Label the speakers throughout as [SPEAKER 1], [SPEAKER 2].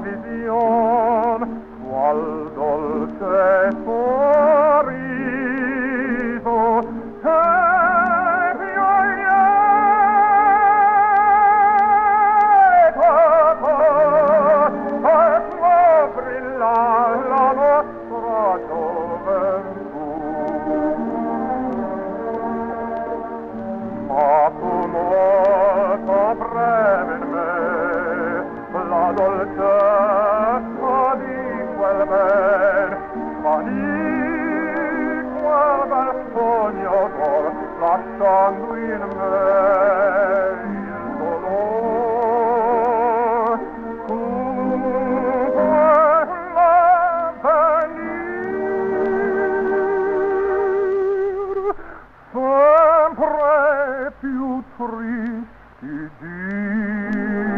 [SPEAKER 1] visione, qual dolce fu lasciando in me il dolore comunque l'avvenir sempre più tristi dir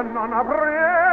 [SPEAKER 1] non avrei